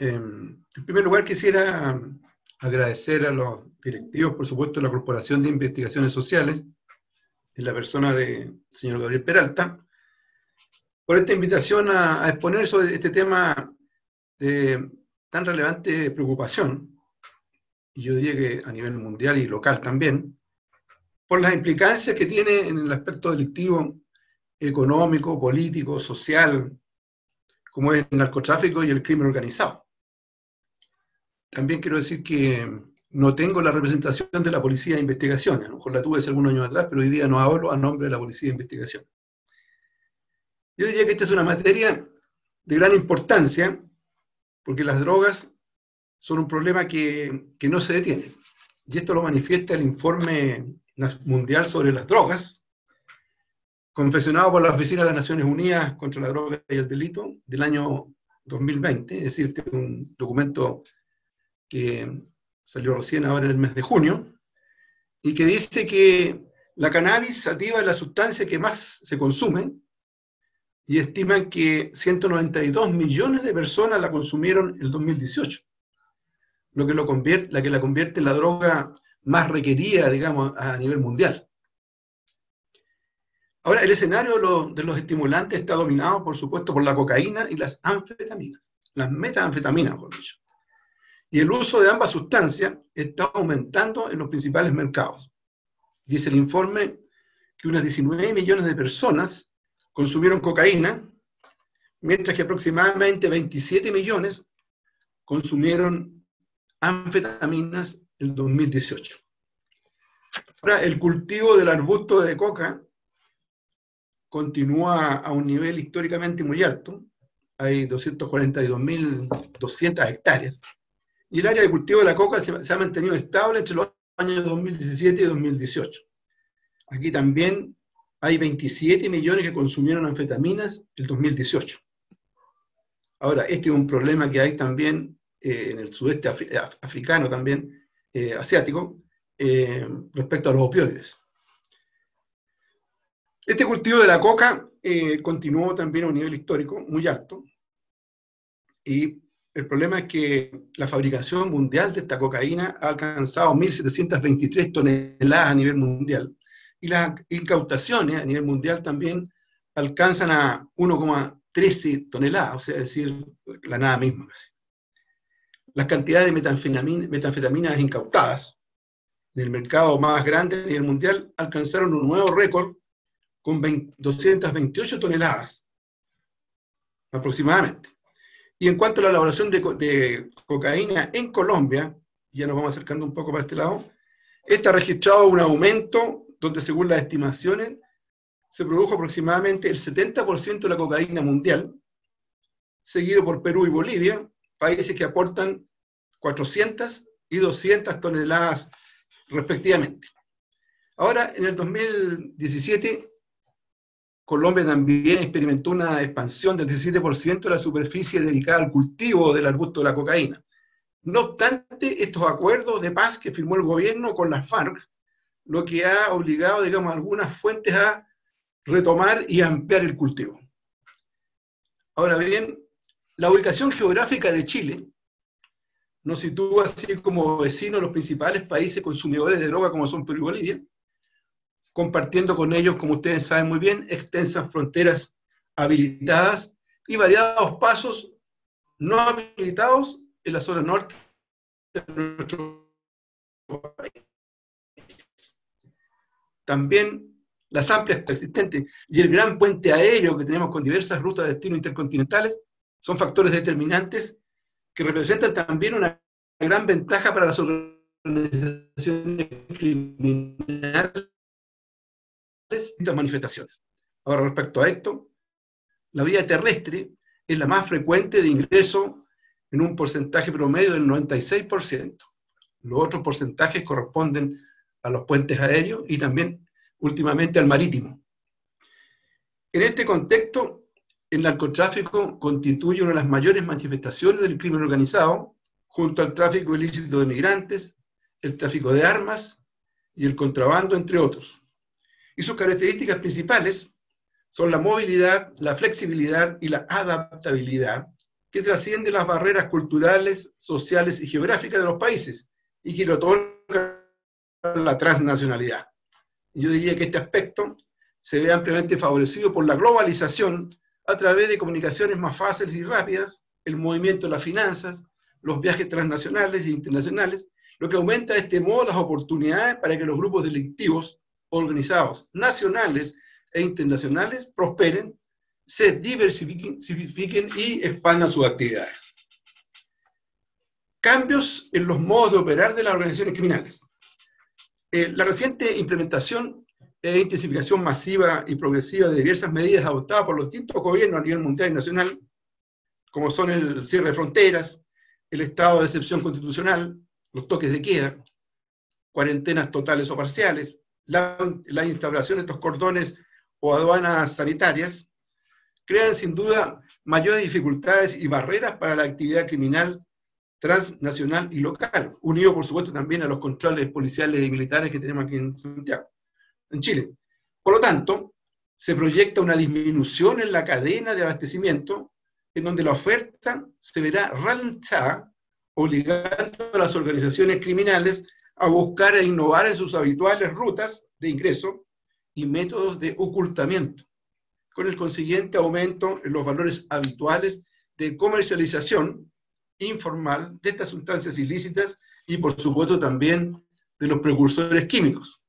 en primer lugar quisiera agradecer a los directivos, por supuesto, de la Corporación de Investigaciones Sociales, en la persona del señor Gabriel Peralta, por esta invitación a, exponer sobre este tema de tan relevante preocupación, y yo diría que a nivel mundial y local también, por las implicancias que tiene en el aspecto delictivo, económico, político, social, como es el narcotráfico y el crimen organizado. También quiero decir que no tengo la representación de la Policía de Investigación, a lo mejor la tuve hace algunos años atrás, pero hoy día no hablo a nombre de la Policía de Investigación. Yo diría que esta es una materia de gran importancia, porque las drogas son un problema que, que no se detiene. Y esto lo manifiesta el informe mundial sobre las drogas, confeccionado por la Oficina de las Naciones Unidas contra la Droga y el Delito del año 2020, es decir, este es un documento que salió recién ahora en el mes de junio, y que dice que la cannabis sativa es la sustancia que más se consume, y estiman que 192 millones de personas la consumieron en el 2018, lo que, la que la convierte en la droga más requerida, digamos, a nivel mundial. Ahora, el escenario de los, estimulantes está dominado, por supuesto, por la cocaína y las anfetaminas, las metanfetaminas, por dicho. Y el uso de ambas sustancias está aumentando en los principales mercados. Dice el informe que unas 19 millones de personas consumieron cocaína, mientras que aproximadamente 27 millones consumieron anfetaminas en 2018. Ahora, el cultivo del arbusto de coca continúa a un nivel históricamente muy alto. Hay 242.200 hectáreas. Y el área de cultivo de la coca se, ha mantenido estable entre los años 2017 y 2018. Aquí también hay 27 millones que consumieron anfetaminas el 2018. Ahora, este es un problema que hay también eh, en el sudeste africano, también eh, asiático, eh, respecto a los opioides. Este cultivo de la coca continuó también a un nivel histórico muy alto y el problema es que la fabricación mundial de esta cocaína ha alcanzado 1.723 toneladas a nivel mundial y las incautaciones a nivel mundial también alcanzan a 1,13 toneladas, o sea, es decir, la nada misma. Las cantidades de metanfetaminas incautadas en el mercado más grande a nivel mundial alcanzaron un nuevo récord con 228 toneladas aproximadamente. Y en cuanto a la elaboración de, cocaína en Colombia, ya nos vamos acercando un poco para este lado, esta ha registrado un aumento donde según las estimaciones se produjo aproximadamente el 70% de la cocaína mundial, seguido por Perú y Bolivia, países que aportan 400 y 200 toneladas respectivamente. Ahora, en el 2017, Colombia también experimentó una expansión del 17% de la superficie dedicada al cultivo del arbusto de la cocaína. No obstante, estos acuerdos de paz que firmó el gobierno con las FARC lo que ha obligado, digamos, algunas fuentes a retomar y ampliar el cultivo. Ahora bien, la ubicación geográfica de Chile nos sitúa así como vecinos los principales países consumidores de droga como son Perú y Bolivia, compartiendo con ellos, como ustedes saben muy bien, extensas fronteras habilitadas y variados pasos no habilitados en la zona norte de nuestro país. También las amplias existentes y el gran puente aéreo que tenemos con diversas rutas de destino intercontinentales son factores determinantes que representan también una gran ventaja para las organizaciones criminales estas manifestaciones. Ahora, respecto a esto, la vía terrestre es la más frecuente de ingreso en un porcentaje promedio del 96%. Los otros porcentajes corresponden a los puentes aéreos y también últimamente al marítimo. En este contexto, el narcotráfico constituye una de las mayores manifestaciones del crimen organizado, junto al tráfico ilícito de migrantes, el tráfico de armas y el contrabando, entre otros. Y sus características principales son la movilidad, la flexibilidad y la adaptabilidad, que trasciende las barreras culturales, sociales y geográficas de los países y que le otorga la transnacionalidad. Yo diría que este aspecto se ve ampliamente favorecido por la globalización a través de comunicaciones más fáciles y rápidas, el movimiento de las finanzas, los viajes transnacionales e internacionales, lo que aumenta de este modo las oportunidades para que los grupos delictivos organizados nacionales e internacionales prosperen, se diversifiquen y expandan sus actividades. Cambios en los modos de operar de las organizaciones criminales. Eh, la reciente implementación e intensificación masiva y progresiva de diversas medidas adoptadas por los distintos gobiernos a nivel mundial y nacional, como son el cierre de fronteras, el estado de excepción constitucional, los toques de queda, cuarentenas totales o parciales, la, la instauración de estos cordones o aduanas sanitarias, crean sin duda mayores dificultades y barreras para la actividad criminal transnacional y local, unido por supuesto también a los controles policiales y militares que tenemos aquí en Santiago, en Chile. Por lo tanto, se proyecta una disminución en la cadena de abastecimiento, en donde la oferta se verá ralentizada, obligando a las organizaciones criminales a buscar e innovar en sus habituales rutas de ingreso y métodos de ocultamiento, con el consiguiente aumento en los valores habituales de comercialización informal de estas sustancias ilícitas y por supuesto también de los precursores químicos.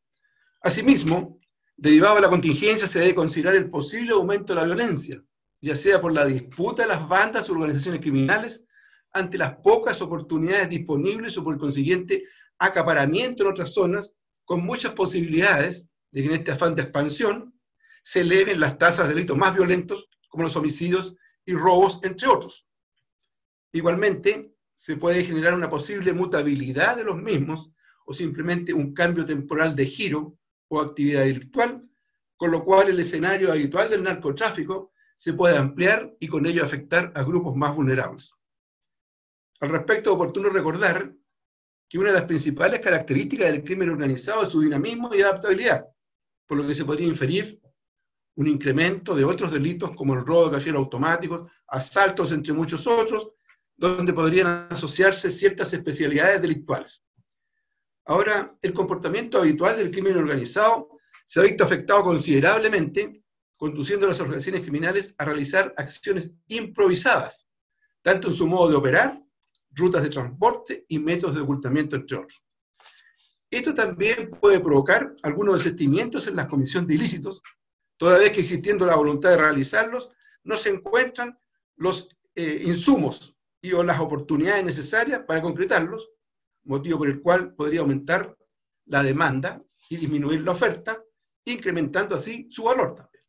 Asimismo, derivado de la contingencia se debe considerar el posible aumento de la violencia, ya sea por la disputa de las bandas o organizaciones criminales ante las pocas oportunidades disponibles o por consiguiente acaparamiento en otras zonas, con muchas posibilidades de que en este afán de expansión se eleven las tasas de delitos más violentos, como los homicidios y robos, entre otros. Igualmente, se puede generar una posible mutabilidad de los mismos o simplemente un cambio temporal de giro o actividad delictual, con lo cual el escenario habitual del narcotráfico se puede ampliar y con ello afectar a grupos más vulnerables. Al respecto, es oportuno recordar que una de las principales características del crimen organizado es su dinamismo y adaptabilidad, por lo que se podría inferir un incremento de otros delitos como el robo de cajeros automáticos, asaltos, entre muchos otros, donde podrían asociarse ciertas especialidades delictuales. Ahora, el comportamiento habitual del crimen organizado se ha visto afectado considerablemente, conduciendo a las organizaciones criminales a realizar acciones improvisadas, tanto en su modo de operar, rutas de transporte y métodos de ocultamiento, entre otros. Esto también puede provocar algunos desistimientos en la comisión de ilícitos, toda vez que existiendo la voluntad de realizarlos, no se encuentran los eh, insumos y o las oportunidades necesarias para concretarlos, motivo por el cual podría aumentar la demanda y disminuir la oferta, incrementando así su valor también.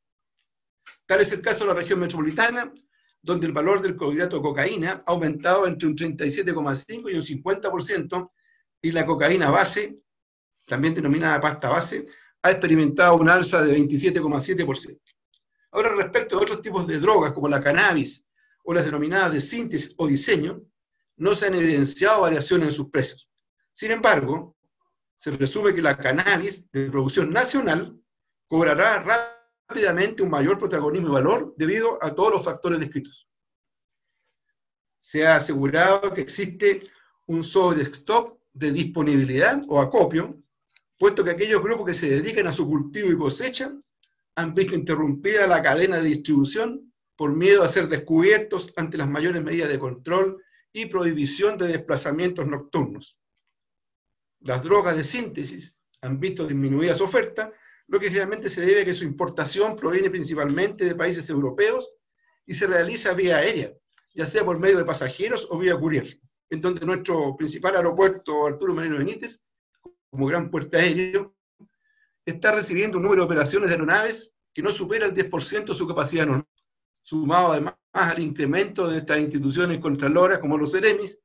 Tal es el caso de la región metropolitana, donde el valor del carbohidrato de cocaína ha aumentado entre un 37,5 y un 50%, y la cocaína base también denominada pasta base, ha experimentado un alza de 27,7%. Ahora, respecto a otros tipos de drogas, como la cannabis o las denominadas de síntesis o diseño, no se han evidenciado variaciones en sus precios. Sin embargo, se presume que la cannabis de producción nacional cobrará rápidamente un mayor protagonismo y valor debido a todos los factores descritos. Se ha asegurado que existe un stock de disponibilidad o acopio puesto que aquellos grupos que se dedican a su cultivo y cosecha han visto interrumpida la cadena de distribución por miedo a ser descubiertos ante las mayores medidas de control y prohibición de desplazamientos nocturnos. Las drogas de síntesis han visto disminuida su oferta, lo que realmente se debe a que su importación proviene principalmente de países europeos y se realiza vía aérea, ya sea por medio de pasajeros o vía courier, en donde nuestro principal aeropuerto, Arturo Marino Benítez, como gran puerta aéreo, está recibiendo un número de operaciones de aeronaves que no supera el 10% de su capacidad normal, sumado además al incremento de estas instituciones contraloras como los CEREMIS,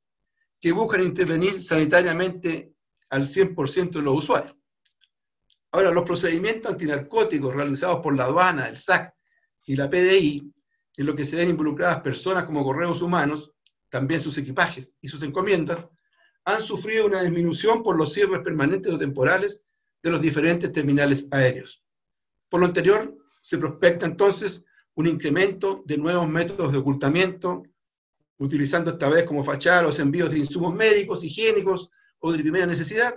que buscan intervenir sanitariamente al 100% de los usuarios. Ahora, los procedimientos antinarcóticos realizados por la aduana, el SAC y la PDI, en lo que se ven involucradas personas como correos humanos, también sus equipajes y sus encomiendas, han sufrido una disminución por los cierres permanentes o temporales de los diferentes terminales aéreos. Por lo anterior, se prospecta entonces un incremento de nuevos métodos de ocultamiento, utilizando esta vez como fachada los envíos de insumos médicos, higiénicos o de primera necesidad,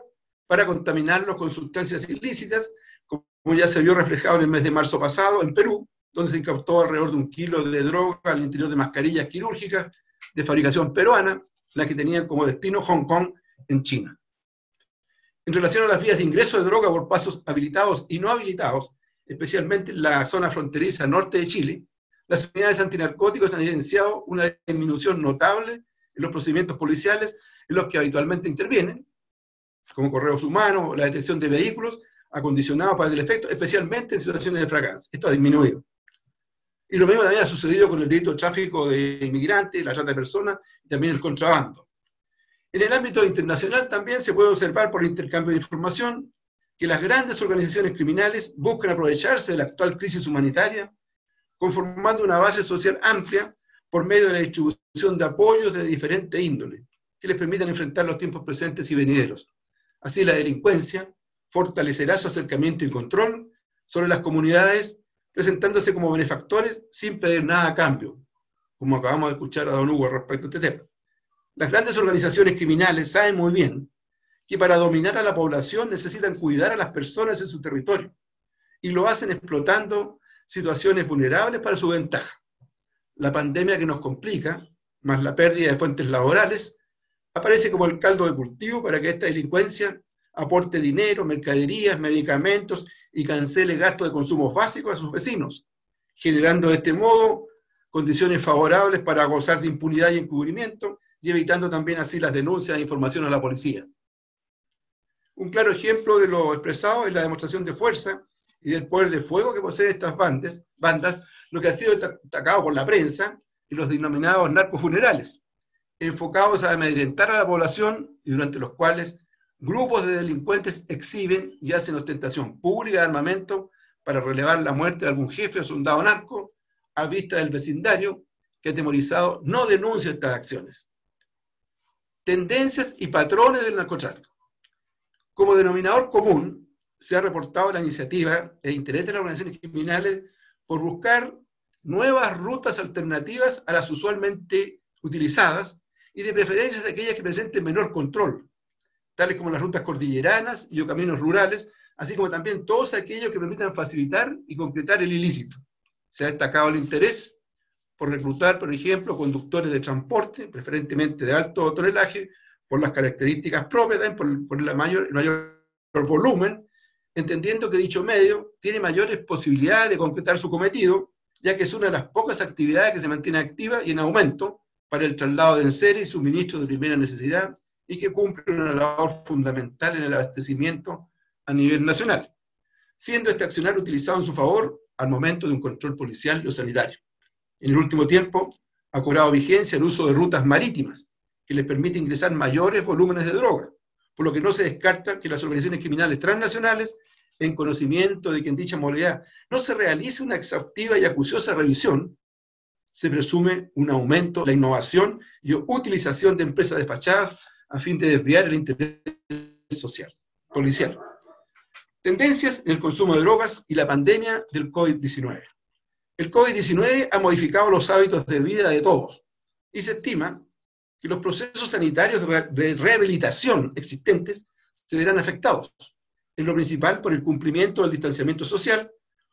para contaminarlos con sustancias ilícitas, como ya se vio reflejado en el mes de marzo pasado en Perú, donde se incautó alrededor de un kilo de droga al interior de mascarillas quirúrgicas de fabricación peruana, la que tenían como destino Hong Kong en China. En relación a las vías de ingreso de droga por pasos habilitados y no habilitados, especialmente en la zona fronteriza norte de Chile, las unidades antinarcóticos han evidenciado una disminución notable en los procedimientos policiales en los que habitualmente intervienen, como correos humanos, la detección de vehículos acondicionados para el efecto, especialmente en situaciones de fragancia. Esto ha disminuido. Y lo mismo también ha sucedido con el delito de tráfico de inmigrantes, la trata de personas y también el contrabando. En el ámbito internacional también se puede observar por intercambio de información que las grandes organizaciones criminales buscan aprovecharse de la actual crisis humanitaria, conformando una base social amplia por medio de la distribución de apoyos de diferente índole, que les permitan enfrentar los tiempos presentes y venideros. Así la delincuencia fortalecerá su acercamiento y control sobre las comunidades presentándose como benefactores sin pedir nada a cambio, como acabamos de escuchar a Don Hugo respecto a este tema. Las grandes organizaciones criminales saben muy bien que para dominar a la población necesitan cuidar a las personas en su territorio y lo hacen explotando situaciones vulnerables para su ventaja. La pandemia que nos complica, más la pérdida de fuentes laborales, aparece como el caldo de cultivo para que esta delincuencia aporte dinero, mercaderías, medicamentos y cancele gastos de consumo básicos a sus vecinos, generando de este modo condiciones favorables para gozar de impunidad y encubrimiento y evitando también así las denuncias e información a la policía. Un claro ejemplo de lo expresado es la demostración de fuerza y del poder de fuego que poseen estas bandas, bandas lo que ha sido atacado por la prensa y los denominados narcofunerales, enfocados a amedrentar a la población y durante los cuales grupos de delincuentes exhiben y hacen ostentación pública de armamento para relevar la muerte de algún jefe o soldado narco a vista del vecindario que atemorizado no denuncia estas acciones. Tendencias y patrones del narcotráfico. Como denominador común, se ha reportado la iniciativa e interés de las organizaciones criminales por buscar nuevas rutas alternativas a las usualmente utilizadas y de preferencia aquellas que presenten menor control, tales como las rutas cordilleranas y o caminos rurales, así como también todos aquellos que permitan facilitar y concretar el ilícito. Se ha destacado el interés por reclutar, por ejemplo, conductores de transporte, preferentemente de alto tonelaje, por las características propias, por, por la mayor, el mayor volumen, entendiendo que dicho medio tiene mayores posibilidades de concretar su cometido, ya que es una de las pocas actividades que se mantiene activa y en aumento para el traslado de enseres y suministros de primera necesidad y que cumple una labor fundamental en el abastecimiento a nivel nacional, siendo este accionar utilizado en su favor al momento de un control policial o sanitario. En el último tiempo ha cobrado vigencia el uso de rutas marítimas, que les permite ingresar mayores volúmenes de droga, por lo que no se descarta que las organizaciones criminales transnacionales, en conocimiento de que en dicha modalidad no se realice una exhaustiva y acuciosa revisión, se presume un aumento, la innovación y utilización de empresas despachadas a fin de desviar el interés social, policial. Tendencias en el consumo de drogas y la pandemia del COVID-19. El COVID-19 ha modificado los hábitos de vida de todos y se estima que los procesos sanitarios de rehabilitación existentes se verán afectados, en lo principal por el cumplimiento del distanciamiento social,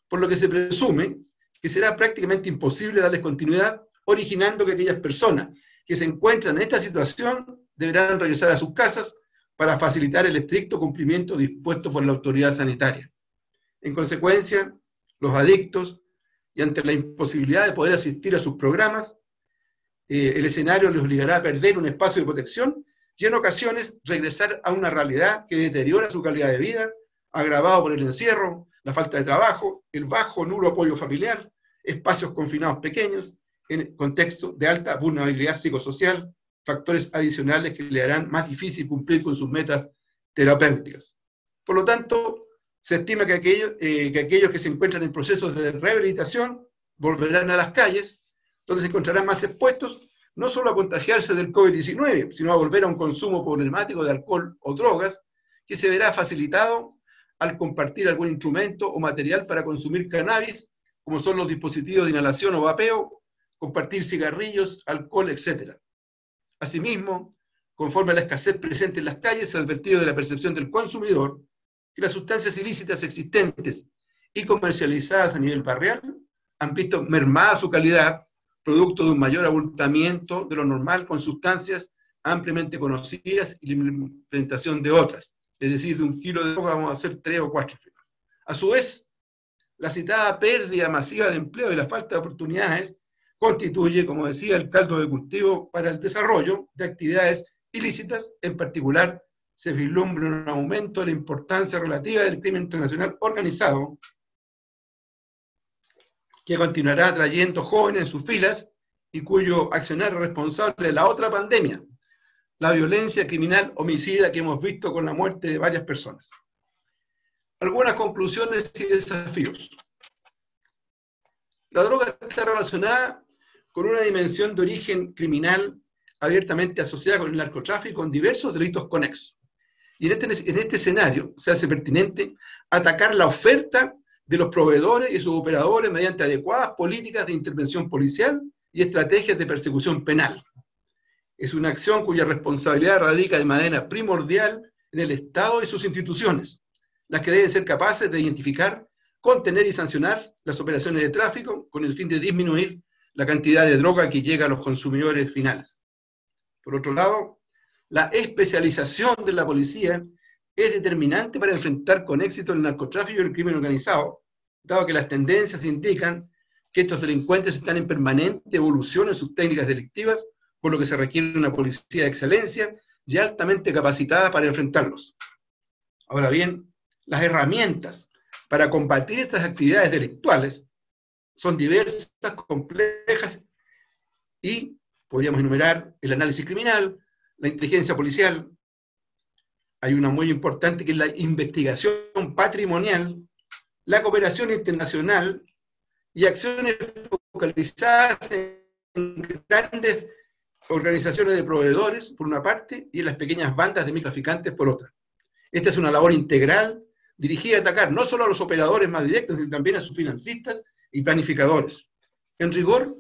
por lo que se presume que será prácticamente imposible darles continuidad, originando que aquellas personas que se encuentran en esta situación deberán regresar a sus casas para facilitar el estricto cumplimiento dispuesto por la autoridad sanitaria. En consecuencia, los adictos, y ante la imposibilidad de poder asistir a sus programas, eh, el escenario les obligará a perder un espacio de protección y en ocasiones regresar a una realidad que deteriora su calidad de vida, agravado por el encierro, la falta de trabajo, el bajo nulo apoyo familiar, espacios confinados pequeños, en contexto de alta vulnerabilidad psicosocial, factores adicionales que le harán más difícil cumplir con sus metas terapéuticas. Por lo tanto, se estima que aquellos, eh, que aquellos que se encuentran en procesos de rehabilitación volverán a las calles, donde se encontrarán más expuestos no solo a contagiarse del COVID-19, sino a volver a un consumo problemático de alcohol o drogas, que se verá facilitado al compartir algún instrumento o material para consumir cannabis, como son los dispositivos de inhalación o vapeo, compartir cigarrillos, alcohol, etc. Asimismo, conforme a la escasez presente en las calles, se ha advertido de la percepción del consumidor que las sustancias ilícitas existentes y comercializadas a nivel barrial han visto mermada su calidad, producto de un mayor abultamiento de lo normal con sustancias ampliamente conocidas y la implementación de otras. Es decir, de un kilo de droga vamos a hacer tres o cuatro A su vez, la citada pérdida masiva de empleo y la falta de oportunidades constituye, como decía, el caldo de cultivo para el desarrollo de actividades ilícitas, en particular se vislumbra un aumento de la importancia relativa del crimen internacional organizado, que continuará trayendo jóvenes en sus filas y cuyo accionar es responsable de la otra pandemia, la violencia criminal homicida que hemos visto con la muerte de varias personas. Algunas conclusiones y desafíos. La droga está relacionada con una dimensión de origen criminal abiertamente asociada con el narcotráfico en diversos delitos conexos. Y en este, en este escenario se hace pertinente atacar la oferta de los proveedores y sus operadores mediante adecuadas políticas de intervención policial y estrategias de persecución penal. Es una acción cuya responsabilidad radica de manera primordial en el Estado y sus instituciones, las que deben ser capaces de identificar, contener y sancionar las operaciones de tráfico con el fin de disminuir la cantidad de droga que llega a los consumidores finales. Por otro lado, la especialización de la policía es determinante para enfrentar con éxito el narcotráfico y el crimen organizado, dado que las tendencias indican que estos delincuentes están en permanente evolución en sus técnicas delictivas, por lo que se requiere una policía de excelencia y altamente capacitada para enfrentarlos. Ahora bien, las herramientas para combatir estas actividades delictuales son diversas, complejas y podríamos enumerar el análisis criminal, la inteligencia policial. Hay una muy importante que es la investigación patrimonial, la cooperación internacional y acciones focalizadas en grandes organizaciones de proveedores, por una parte, y en las pequeñas bandas de microtraficantes, por otra. Esta es una labor integral dirigida a atacar no solo a los operadores más directos, sino también a sus financistas y planificadores. En rigor,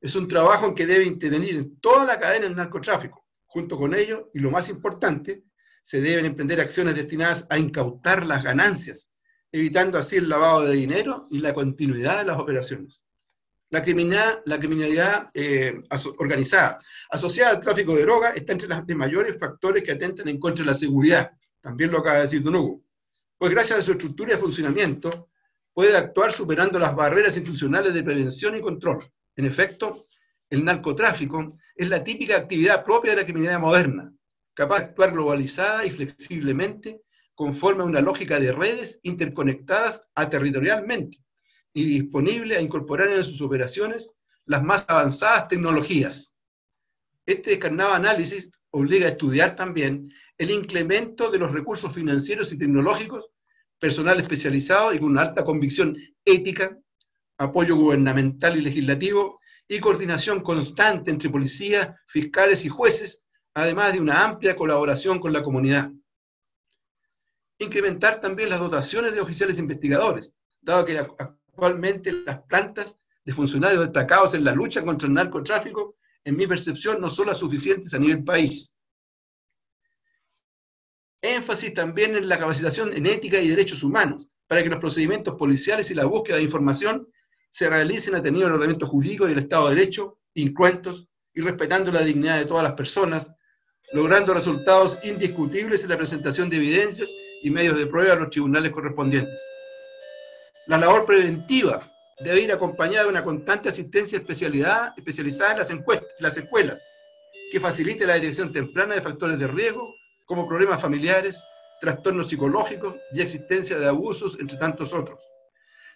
es un trabajo en que debe intervenir en toda la cadena del narcotráfico. Junto con ello, y lo más importante, se deben emprender acciones destinadas a incautar las ganancias, evitando así el lavado de dinero y la continuidad de las operaciones. La criminalidad, eh, organizada asociada al tráfico de droga está entre los mayores factores que atentan en contra de la seguridad. También lo acaba de decir Don Hugo. Pues gracias a su estructura de funcionamiento, puede actuar superando las barreras institucionales de prevención y control. En efecto, el narcotráfico es la típica actividad propia de la criminalidad moderna, capaz de actuar globalizada y flexiblemente conforme a una lógica de redes interconectadas aterritorialmente y disponible a incorporar en sus operaciones las más avanzadas tecnologías. Este descarnado análisis obliga a estudiar también el incremento de los recursos financieros y tecnológicos personal especializado y con una alta convicción ética, apoyo gubernamental y legislativo y coordinación constante entre policía, fiscales y jueces, además de una amplia colaboración con la comunidad. Incrementar también las dotaciones de oficiales investigadores, dado que actualmente las plantas de funcionarios destacados en la lucha contra el narcotráfico, en mi percepción, no son las suficientes a nivel país énfasis también en la capacitación en ética y derechos humanos, para que los procedimientos policiales y la búsqueda de información se realicen atendiendo al ordenamiento jurídico y el Estado de Derecho, incruentos y respetando la dignidad de todas las personas, logrando resultados indiscutibles en la presentación de evidencias y medios de prueba a los tribunales correspondientes. La labor preventiva debe ir acompañada de una constante asistencia especialidad, especializada en las, en las escuelas, que facilite la detección temprana de factores de riesgo como problemas familiares, trastornos psicológicos y existencia de abusos, entre tantos otros.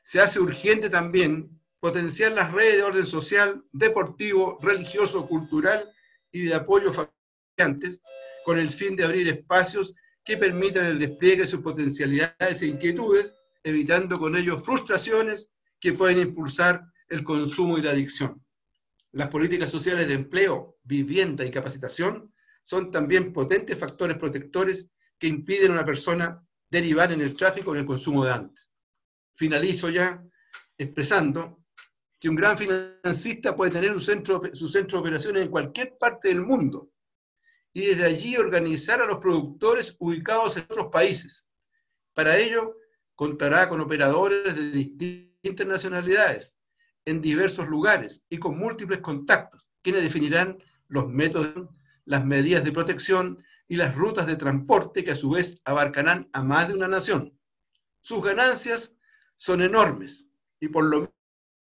Se hace urgente también potenciar las redes de orden social, deportivo, religioso, cultural y de apoyo familiares, con el fin de abrir espacios que permitan el despliegue de sus potencialidades e inquietudes, evitando con ello frustraciones que pueden impulsar el consumo y la adicción. Las políticas sociales de empleo, vivienda y capacitación son también potentes factores protectores que impiden a una persona derivar en el tráfico o en el consumo de antes. Finalizo ya expresando que un gran financista puede tener un centro, su centro de operaciones en cualquier parte del mundo y desde allí organizar a los productores ubicados en otros países. Para ello, contará con operadores de distintas nacionalidades en diversos lugares y con múltiples contactos, quienes definirán los métodos, las medidas de protección y las rutas de transporte que a su vez abarcarán a más de una nación. Sus ganancias son enormes y por lo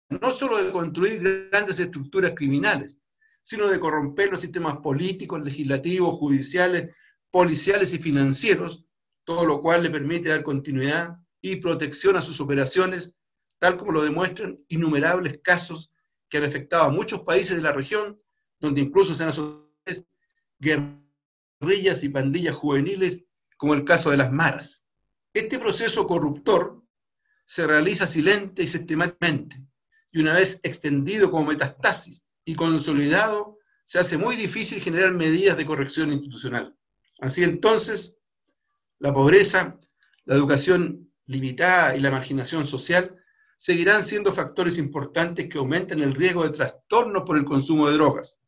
menos no solo de construir grandes estructuras criminales, sino de corromper los sistemas políticos, legislativos, judiciales, policiales y financieros, todo lo cual le permite dar continuidad y protección a sus operaciones, tal como lo demuestran innumerables casos que han afectado a muchos países de la región, donde incluso se han asociado guerrillas y pandillas juveniles, como el caso de las maras. Este proceso corruptor se realiza silente y sistemáticamente, y una vez extendido como metastasis y consolidado, se hace muy difícil generar medidas de corrección institucional. Así entonces, la pobreza, la educación limitada y la marginación social seguirán siendo factores importantes que aumentan el riesgo de trastornos por el consumo de drogas.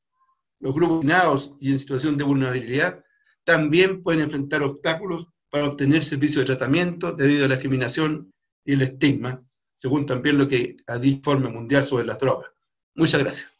Los grupos minados y en situación de vulnerabilidad también pueden enfrentar obstáculos para obtener servicios de tratamiento debido a la discriminación y el estigma, según también lo que ha dicho el Informe Mundial sobre las Drogas. Muchas gracias.